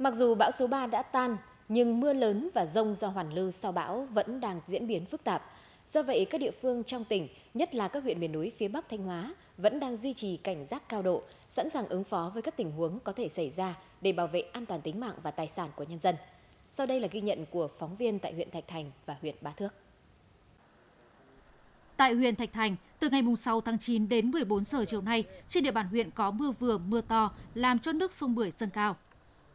Mặc dù bão số 3 đã tan, nhưng mưa lớn và rông do hoàn lưu sau bão vẫn đang diễn biến phức tạp. Do vậy, các địa phương trong tỉnh, nhất là các huyện miền núi phía Bắc Thanh Hóa, vẫn đang duy trì cảnh giác cao độ, sẵn sàng ứng phó với các tình huống có thể xảy ra để bảo vệ an toàn tính mạng và tài sản của nhân dân. Sau đây là ghi nhận của phóng viên tại huyện Thạch Thành và huyện Bá Thước. Tại huyện Thạch Thành, từ ngày 6 tháng 9 đến 14 giờ chiều nay, trên địa bàn huyện có mưa vừa, mưa to, làm cho nước sông Bưởi dâng cao.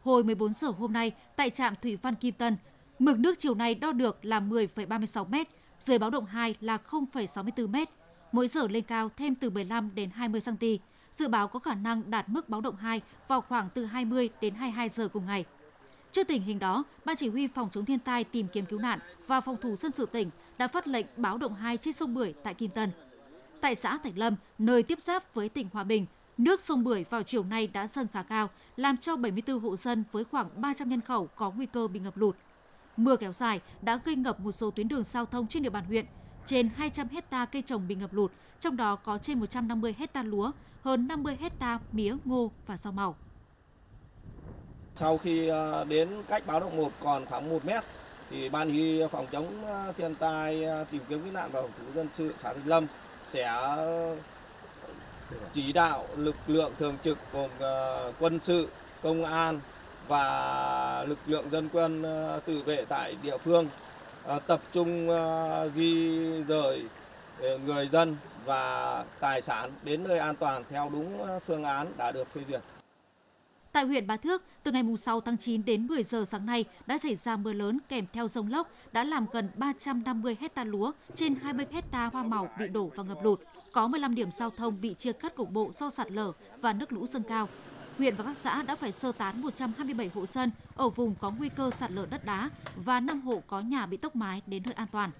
Hồi 14 giờ hôm nay, tại trạm Thủy Văn Kim Tân, mực nước chiều nay đo được là 10,36 m, dưới báo động 2 là 0,64 m, mỗi giờ lên cao thêm từ 15 đến 20 cm. Dự báo có khả năng đạt mức báo động 2 vào khoảng từ 20 đến 22 giờ cùng ngày. Trước tình hình đó, Ban chỉ huy phòng chống thiên tai tìm kiếm cứu nạn và phòng thủ dân sự tỉnh đã phát lệnh báo động 2 trên sông Bưởi tại Kim Tân. Tại xã Thạch Lâm, nơi tiếp giáp với tỉnh Hòa Bình, nước sông Bưởi vào chiều nay đã dâng khá cao, làm cho 74 hộ dân với khoảng 300 nhân khẩu có nguy cơ bị ngập lụt. Mưa kéo dài đã gây ngập một số tuyến đường giao thông trên địa bàn huyện. Trên 200 hecta cây trồng bị ngập lụt, trong đó có trên 150 hecta lúa, hơn 50 hecta mía, ngô và rau màu. Sau khi à, đến cách báo động 1 còn khoảng 1 mét, thì Ban huy phòng chống à, thiên tai à, tìm kiếm cứu nạn và cứu dân sự xã Thạch Lâm sẽ chỉ đạo lực lượng thường trực gồm ờ, quân sự, công an và lực lượng dân quân ờ, tự vệ tại địa phương ờ, tập trung di rời người dân và tài sản đến nơi an toàn theo đúng phương án đã được phê duyệt. Tại huyện Bá Thước, từ ngày 6 tháng 9 đến 10 giờ sáng nay đã xảy ra mưa lớn kèm theo rông lốc đã làm gần 350 hecta lúa, trên 20 hecta hoa màu bị đổ và ngập lụt. Có 15 điểm giao thông bị chia cắt cục bộ do sạt lở và nước lũ dâng cao. Huyện và các xã đã phải sơ tán 127 hộ dân ở vùng có nguy cơ sạt lở đất đá và 5 hộ có nhà bị tốc mái đến nơi an toàn.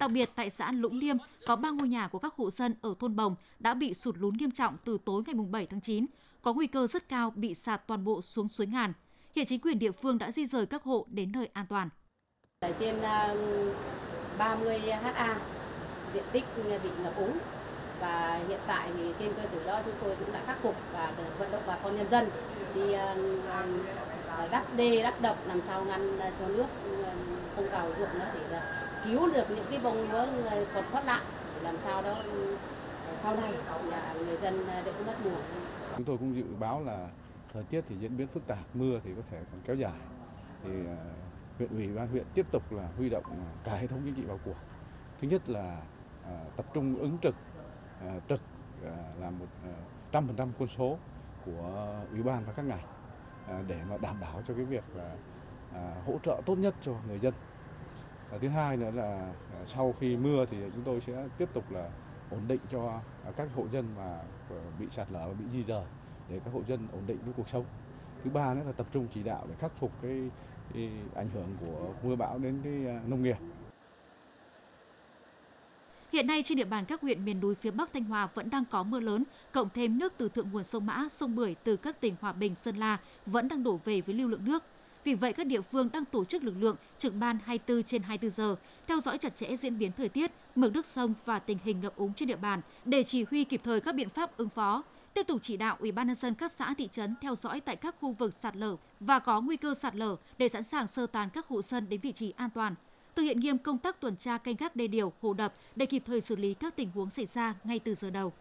Đặc biệt tại xã Lũng Liêm có 3 ngôi nhà của các hộ dân ở thôn Bồng đã bị sụt lún nghiêm trọng từ tối ngày 7 tháng 9, có nguy cơ rất cao bị sạt toàn bộ xuống suối ngàn. Hiện chính quyền địa phương đã di rời các hộ đến nơi an toàn. Ở trên ờ, 30 ha, diện tích bị ngập úng và hiện tại thì trên cơ sở đó chúng tôi cũng đã khắc phục và vận động bà con nhân dân đi ờ, ờ, đắp đê, đắp đập làm sao ngăn cho nước không vào ruộng nữa để cứu được những cái vùng lúa còn sót lại để làm sao đó sau này là người dân à, đỡ mất mùa. Chúng tôi cũng dự báo là thời tiết thì diễn biến phức tạp, mưa thì có thể còn kéo dài. Thì à, huyện ủy ban huyện tiếp tục là huy động à, cả hệ thống chính trị vào cuộc. Thứ nhất là tập trung ứng trực, trực là một trăm phần trăm quân số của ủy ban và các ngành để mà đảm bảo cho cái việc là hỗ trợ tốt nhất cho người dân. Và thứ hai nữa là sau khi mưa thì chúng tôi sẽ tiếp tục là ổn định cho à, các hộ dân mà ờ, bị sạt lở và bị di rời để các hộ dân ổn định với cuộc sống. Thứ ba nữa là tập trung chỉ đạo để khắc phục cái, cái ảnh hưởng của mưa bão đến cái à, nông nghiệp. Hiện nay trên địa bàn các huyện miền núi phía Bắc Thanh Hóa vẫn đang có mưa lớn, cộng thêm nước từ thượng nguồn sông Mã, sông Bưởi từ các tỉnh Hòa Bình, Sơn La vẫn đang đổ về với lưu lượng nước. Vì vậy, các địa phương đang tổ chức lực lượng trực ban 24 trên 24 giờ, theo dõi chặt chẽ diễn biến thời tiết, mực nước sông và tình hình ngập úng trên địa bàn để chỉ huy kịp thời các biện pháp ứng phó. Tiếp tục chỉ đạo Ủy ban nhân dân các xã thị trấn theo dõi tại các khu vực sạt lở và có nguy cơ sạt lở để sẵn sàng sơ tán các hộ dân đến vị trí an toàn. Thực hiện nghiêm công tác tuần tra canh gác đê điều, hồ đập để kịp thời xử lý các tình huống xảy ra ngay từ giờ đầu.